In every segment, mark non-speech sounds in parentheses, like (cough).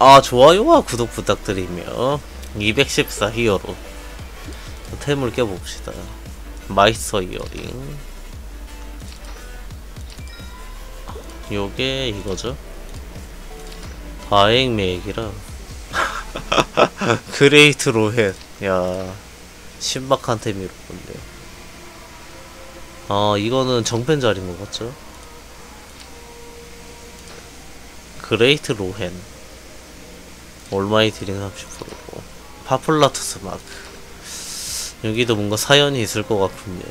아 좋아요와 구독 부탁드리며 214 히어로 템을 껴봅시다. 마이스터 이어링. 요게 이거죠? 다행 매액이라. (laughs) 그레이트 로헷 야 신박한 템이로 본데. 아 이거는 정펜 자리인 것 같죠? 그레이트 로헨 올마이 딜링 30%고. 파플라투스 마크 여기도 뭔가 사연이 있을 것 같군요.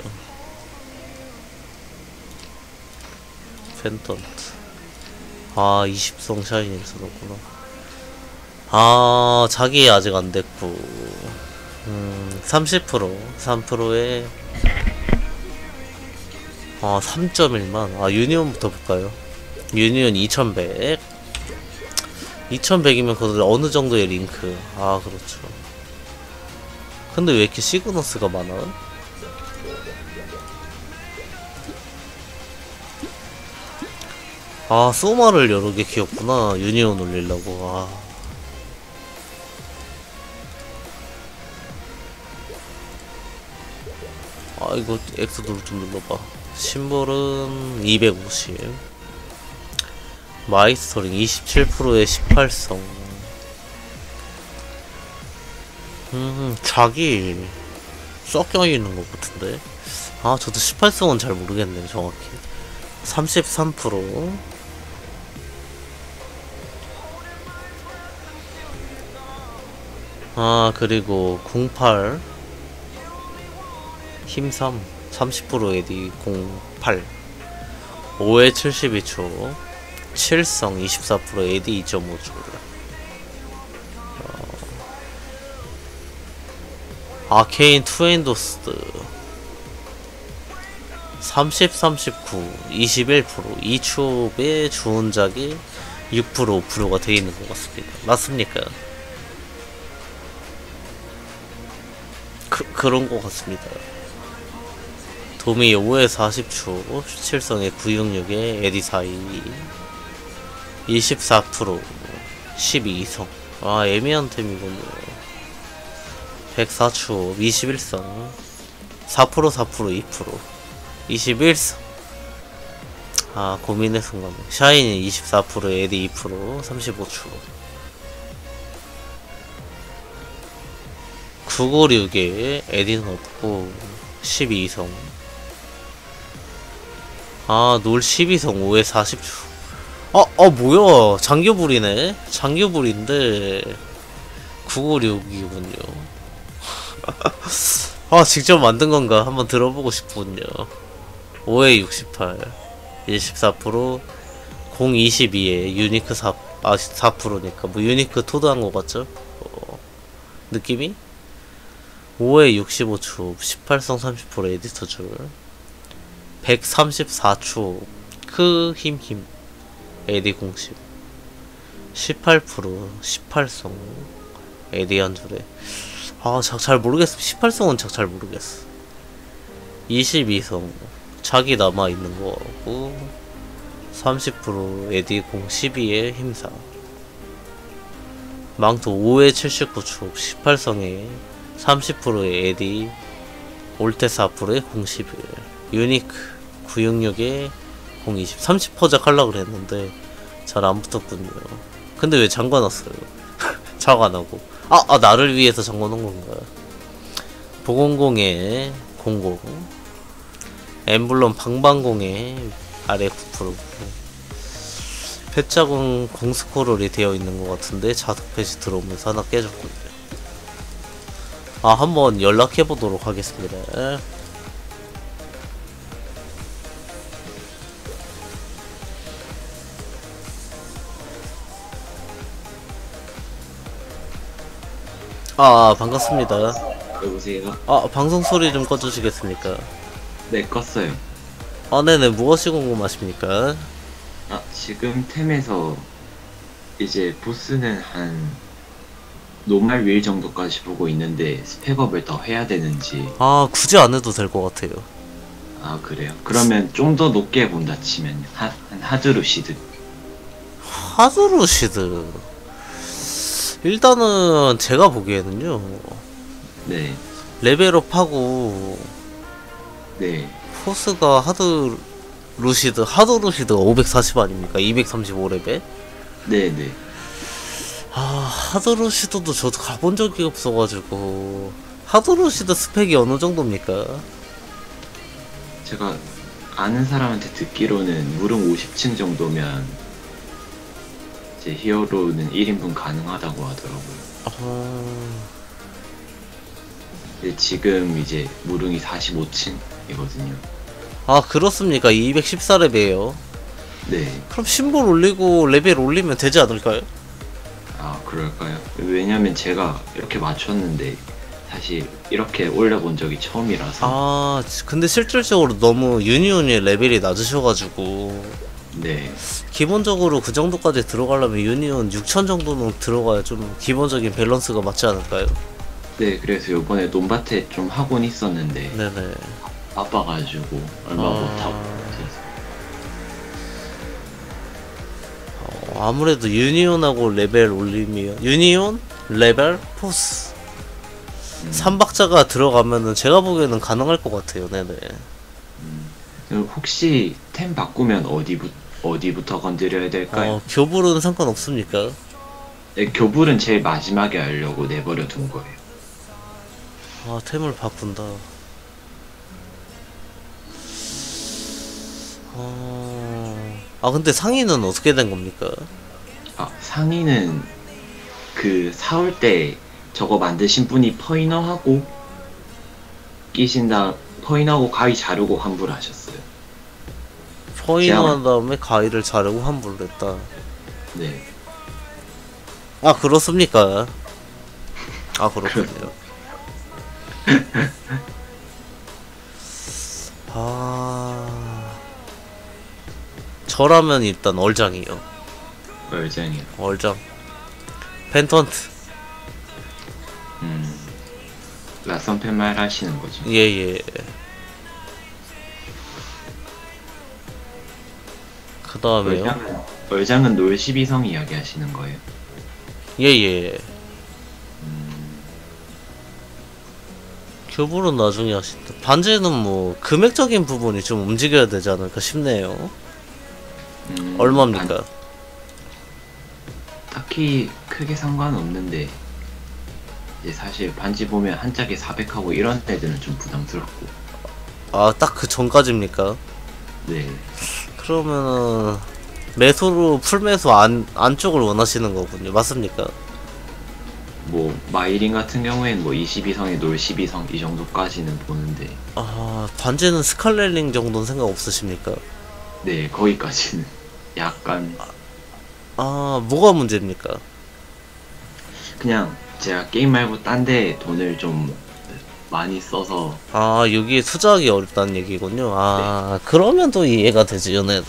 펜턴트. 아 20성 샤이닝 써놓구나. 아 자기 아직 안 됐고. 음 30% 3%에. 아 3.1만. 아 유니온부터 볼까요? 유니온 2100 2100이면 그것도 어느 정도의 링크. 아 그렇죠. 근데 왜 이렇게 시그너스가 많아? 아 소마를 여러 개 키웠구나. 유니온 올리려고. 아. 아 이거 X 누르 좀 눌러봐. 심볼은 250 마이스터링 27%에 18성. 음 작이 섞여 있는 것 같은데? 아 저도 18성은 잘 모르겠네 정확히. 33%아 그리고 08 힘3 30% AD 08 5에 72초 7성 24% AD 2.5초 어. 아케인 투엔도스 30, 39, 21% 2촉의 주원작이 6% 5%가 되어 있는 것 같습니다. 맞습니까? 그, 그런 것 같습니다. 도미 5에 40초, 7성에 966에 에디 42 24% 12성. 아 애매한 템이군요. 104초 21성. 4% 4% 2% 21성. 아 고민의 순간. 샤이니 24% 에디 2% 35초. 996에 에디는 없고 12성. 아놀 12성 5에 40초 어, 어, 뭐야. 장교불이네. 장교불인데, 956이군요. (laughs) 아, 직접 만든 건가? 한번 들어보고 싶군요. 5에 68, 24%, 022에 유니크 4, 아, 4%니까. 뭐, 유니크 토드한 거 같죠? 어, 느낌이? 5에 65초, 18성 30% 에디터 줄. 134초, 크, 힘, 힘. AD 공식 18% 18성. AD 한 줄에. 아잘 모르겠어. 18성은 잘 모르겠어. 22성. 자기 남아있는 거 같고 30% AD 공 12에 힘사 망토 5에 79초 18성에 30%의 AD 올테 4%의 공11 유니크 966에 020 30퍼자 하려고 그랬는데 잘 안 붙었군요. 근데 왜 잠궈놨어요? 작 안하고. 아, 아 나를 위해서 잠궈놓은 건가? 보건공에 00 엠블럼 방방공에 아래 9% 패자공 공스코롤이 되어 있는 것 같은데 자석 패시 들어오면서 하나 깨졌군요. 아 한번 연락해 보도록 하겠습니다 아 반갑습니다. 여보세요? 아 방송 소리 좀 꺼주시겠습니까? 네, 껐어요. 아 네네 무엇이 궁금하십니까? 아, 지금 템에서 이제 보스는 한 노말 윌 정도까지 보고 있는데 스펙업을 더 해야 되는지 아 굳이 안 해도 될 것 같아요. 아 그래요? 그러면 좀 더 높게 본다 치면 하, 한 하드루시드 하드루시드 일단은 제가 보기에는요 네, 레벨업하고 네, 포스가 하드 루시드 하드 루시드가 540 아닙니까? 235레벨? 네, 네. 아 하드 루시드도 저도 가본 적이 없어 가지고 하드 루시드 스펙이 어느 정도입니까? 제가 아는 사람한테 듣기로는 무릉 50층 정도면 이제 히어로는 1인분 가능하다고 하더라고요. 아... 근데 지금 이제 무릉이 45층이거든요. 아 그렇습니까? 214레벨이에요. 네, 그럼 심볼 올리고 레벨 올리면 되지 않을까요? 아 그럴까요? 왜냐면 제가 이렇게 맞췄는데 사실 이렇게 올려본 적이 처음이라서 아 근데 실질적으로 너무 유니온이 레벨이 낮으셔가지고 네, 기본적으로 그 정도까지 들어가려면 유니온 6000 정도는 들어가야 좀 기본적인 밸런스가 맞지 않을까요? 네 그래서 요번에 논밭에 좀 하곤 있었는데 네네. 바빠가지고 얼마 아. 못하고 어, 아무래도 유니온하고 레벨 올리면 유니온 레벨 포스 음, 3박자가 들어가면은 제가 보기에는 가능할 것 같아요. 네네. 그럼 혹시 템 바꾸면 어디부, 어디부터 건드려야 될까요? 어, 교불은 상관없습니까? 네, 교불은 제일 마지막에 하려고 내버려 둔 거예요. 아 템을 바꾼다. 어... 아 근데 상의는 어떻게 된 겁니까? 아, 상의는 그 사올 때 저거 만드신 분이 퍼이너하고 끼신 다 퍼이너하고 가위 자르고 환불하셨어요. 포인한 다음에 가위를 자르고 환불을 했다. 네. 아 그렇습니까? 아 그렇군요. (laughs) 아 저라면 일단 얼장이요. 얼장이요. 얼장. 펜턴트. 음. 라선 펜말 하시는 거죠. 예 예. 다음에요. 얼장은, 얼장은 놀 12성 이야기 하시는 거예요. 예예. 음, 교불은 나중에 하신다. 반지는 뭐 금액적인 부분이 좀 움직여야 되지 않을까 싶네요. 음, 얼마입니까? 반- 딱히 크게 상관없는데 이제 사실 반지 보면 한 짝에 400하고 이런 애들은 좀 부담스럽고 아 딱 그 전까지입니까? 네 그러면은 매소로 풀매소 안 안쪽을 원하시는 거군요. 맞습니까? 뭐 마이린 같은 경우에는 뭐 22성에 놀 12성 이 정도까지는 보는데 아 반지는 스칼렛링 정도는 생각 없으십니까? 네 거기까지는 (laughs) 약간 아 뭐가 문제입니까? 그냥 제가 게임 말고 딴 데 돈을 좀 많이 써서 아 여기에 투자하기 어렵다는 얘기군요. 아 그러면 또 이해가 되지요, 네네.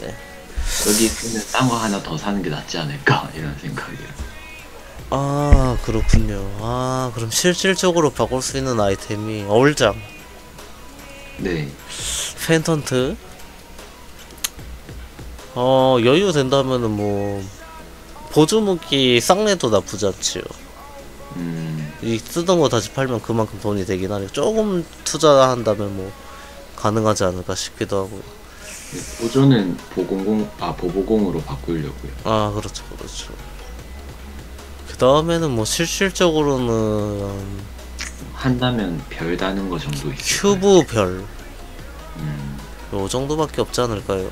여기 쓰면 딴 거 하나 더 사는 게 낫지 않을까 (laughs) 이런 생각이에요 아 그렇군요. 아 그럼 실질적으로 바꿀 수 있는 아이템이 얼장, 네 펜턴트. 어 여유 된다면은 뭐 보조무기 쌍내도 나쁘지 않지요. 음, 이 쓰던 거 다시 팔면 그만큼 돈이 되긴 하니 조금 투자한다면 뭐 가능하지 않을까 싶기도 하고. 네, 보조는 보공공 아 보보공으로 바꾸려고요 아 그렇죠 그렇죠. 그 다음에는 뭐 실질적으로는 한다면 별 다는 거 정도 있어요 큐브 별. 음, 요 정도밖에 없지 않을까요?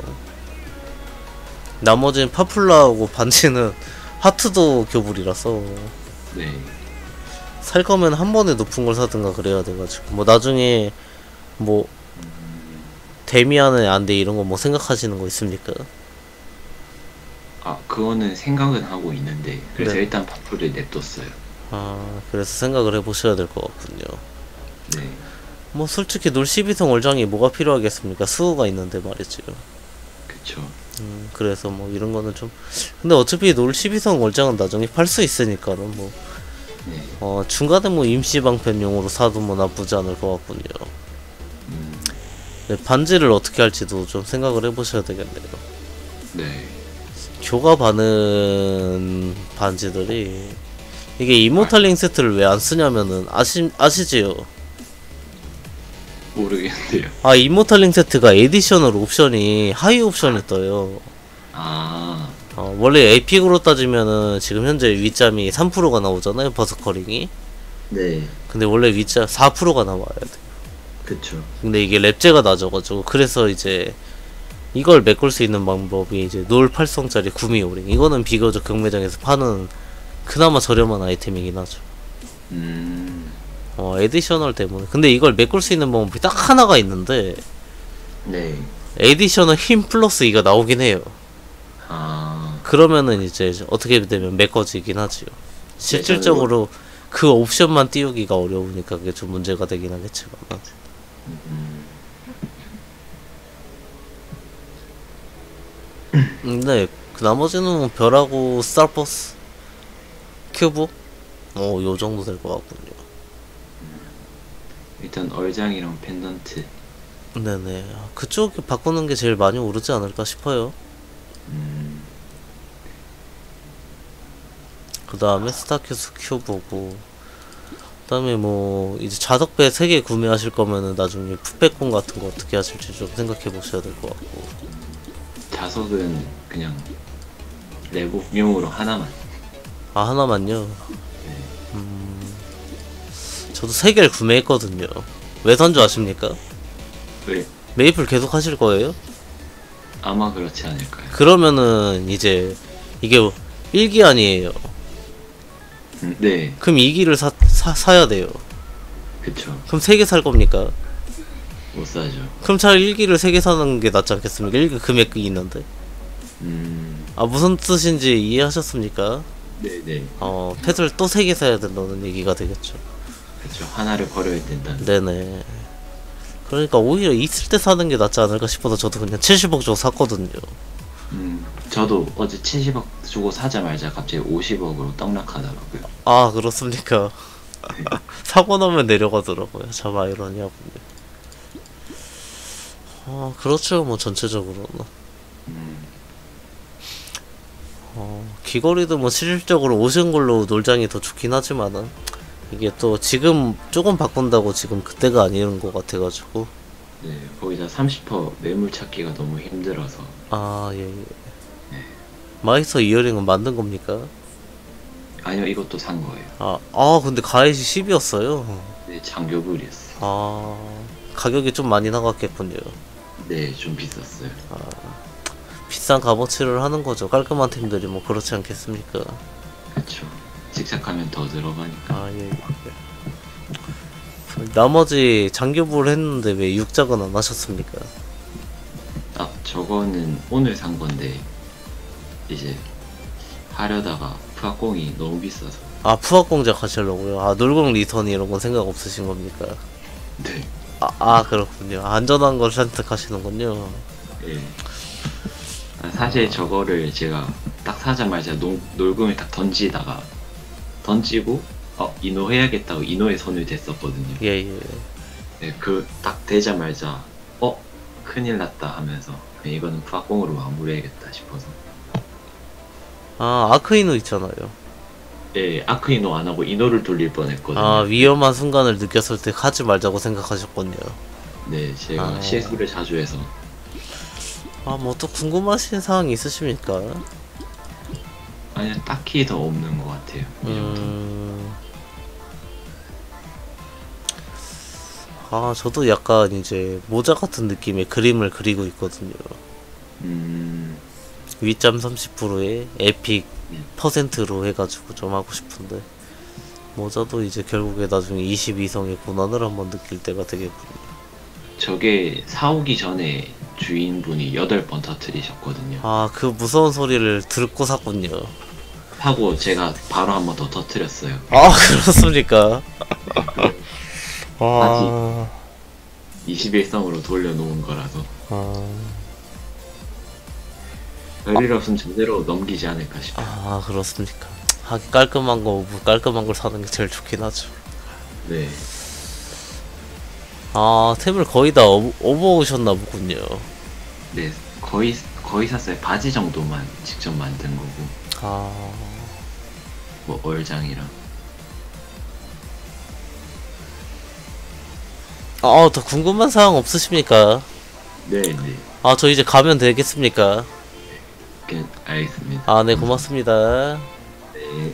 나머지는 파플라하고 반지는 하트도 교불이라서 네 살 거면 한 번에 높은 걸 사든가 그래야 돼가지고 뭐 나중에 뭐 데미안에 안돼 이런 거 뭐 생각하시는 거 있습니까? 아 그거는 생각은 하고 있는데 그래서 네. 일단 파프를 냅뒀어요. 아 그래서 생각을 해보셔야 될 것 같군요. 네, 뭐 솔직히 놀 12성 월장이 뭐가 필요하겠습니까? 수호가 있는데 말이죠. 그쵸. 음, 그래서 뭐 이런 거는 좀 근데 어차피 놀 12성 월장은 나중에 팔 수 있으니까는 뭐 네, 어, 중간에 뭐 임시 방편용으로 사도 뭐 나쁘지 않을 것 같군요. 음, 네, 반지를 어떻게 할지도 좀 생각을 해보셔야 되겠네요. 네, 교가 바는 반지들이 이게 이모탈 링 세트를 왜 안 쓰냐면은 아시 아시지요? 모르겠는데요. 아 이모탈 링 세트가 additional 옵션이 하이 옵션이 떠요. 아, 어, 원래 에픽으로 따지면은 지금 현재 윗잠이 3%가 나오잖아요 버스커링이. 네, 근데 원래 윗잠 4%가 나와야 돼. 그쵸. 근데 이게 렙제가 낮아가지고 그래서 이제 이걸 메꿀 수 있는 방법이 이제 놀 8성짜리 구미 오링 이거는 비교적 경매장에서 파는 그나마 저렴한 아이템이긴 하죠 음, 어 additional 때문에 근데 이걸 메꿀 수 있는 방법이 딱 하나가 있는데 네. additional 힘 플러스 이가 나오긴 해요 아, 그러면은 이제 어떻게 되면 메꿔지긴 하지요. 실질적으로 그 옵션만 띄우기가 어려우니까 그게 좀 문제가 되긴 하겠지만 음, 근데 그 나머지는 뭐 별하고 스타포스 큐브? 어 요 정도 될 것 같군요. 일단 얼장이랑 펜던트. 네네. 아, 그쪽에 바꾸는 게 제일 많이 오르지 않을까 싶어요. 음, 그 다음에 스타포스 큐브고 그 다음에 뭐 이제 자석배 3개 구매하실 거면은 나중에 풋백콘 같은 거 어떻게 하실지 좀 생각해 보셔야 될 것 같고 자석은 그냥 레고용으로 하나만. 아 하나만요 음 저도 3개를 구매했거든요 왜 산 줄 아십니까? 왜? 메이플 계속 하실 거예요? 아마 그렇지 않을까요? 그러면은 이제 이게 1기 아니에요. 음, 네, 그럼 2기를 사, 사, 사야 돼요. 그쵸. 그럼 3개 살 겁니까? 못 사죠. 그럼 차라리 1기를 3개 사는 게 낫지 않겠습니까? 1기 금액이 있는데. 음, 아, 무슨 뜻인지 이해하셨습니까? 네네. 어, 펫을 또 3개 사야 된다는 얘기가 되겠죠. 그쵸. 하나를 버려야 된다. 네네. 그러니까 오히려 있을 때 사는 게 낫지 않을까 싶어서 저도 그냥 70억 주고 샀거든요. 음, 저도 어제 70억 주고 사자마자 갑자기 50억으로 떡락하더라고요. 아, 그렇습니까? (laughs) 사고 나면 내려가더라고요. 참 아이러니하군요. 아, 그렇죠. 뭐 전체적으로는. 음, 어, 귀걸이도 뭐 실질적으로 오신 걸로 놀장이 더 좋긴 하지만은 이게 또 지금 조금 바꾼다고 지금 그때가 아닌 것 같아가지고 네, 거기다 30% 매물 찾기가 너무 힘들어서. 아 예. 예. 마이서 이어링은 만든 겁니까? 아니요, 이것도 산 거예요. 아, 아 근데 가액이 10이었어요. 네, 장교불이었어요. 아 가격이 좀 많이 나갔겠군요. 네, 좀 비쌌어요. 비싼 값어치를 하는 거죠. 깔끔한 팀들이 뭐 그렇지 않겠습니까? 그쵸. 직착하면 더 들어가니까. 아 예. 예. 나머지 장교부를 했는데 왜 육작은 안 하셨습니까? 아, 저거는 오늘 산 건데, 이제, 하려다가 프악공이 너무 비싸서. 아 프악공작 하시려고요? 아 놀긍 리턴 이런 건 생각 없으신 겁니까? 네. 아, 아 그렇군요. 안전한 걸 선택하시는군요. 예. 아, 사실 저거를 제가 딱 사자마자 놀, 놀긍을 딱 던지다가, 던지고, 어, 이노 해야겠다고 이노에 손을 댔었거든요. 예예. 네, 그딱 되자마자 어 큰일 났다 하면서 네, 이거는 푸학공으로 마무리해야겠다 싶어서 아 아크이노 있잖아요. 예 아크이노 안 하고 이노를 돌릴 뻔했거든요. 아 위험한 순간을 느꼈을 때 하지 말자고 생각하셨군요. 네 제가 아. 실수를 자주 해서 아 뭐 또 궁금하신 사항 있으십니까? 아니 딱히 더 없는 것 같아요. 음. 아 저도 약간 이제 모자 같은 느낌의 그림을 그리고 있거든요. 음, 위점 30%에 에픽 음. 퍼센트로 해가지고 좀 하고 싶은데 모자도 이제 결국에 나중에 22성의 고난을 한번 느낄 때가 되겠군요. 저게 사오기 전에 주인분이 8번 터트리셨거든요. 아 그 무서운 소리를 듣고 샀군요. 하고 제가 바로 한 번 더 터트렸어요. 아 (laughs) 그렇습니까? 아, 21성으로 돌려놓은 거라서 아, 별일 없으면 제대로 넘기지 않을까 싶어요. 아 그렇습니까. 하, 깔끔한 거 깔끔한 걸 사는 게 제일 좋긴 하죠. 네. 아 템을 거의 다 오버, 오버오셨나 보군요. 네, 거의 거의 샀어요. 바지 정도만 직접 만든 거고. 아. 뭐 얼장이랑. 아, 더 궁금한 사항 없으십니까? 네, 네. 아, 저 이제 가면 되겠습니까? 그, 알겠습니다. 아, 네, 고맙습니다. 네.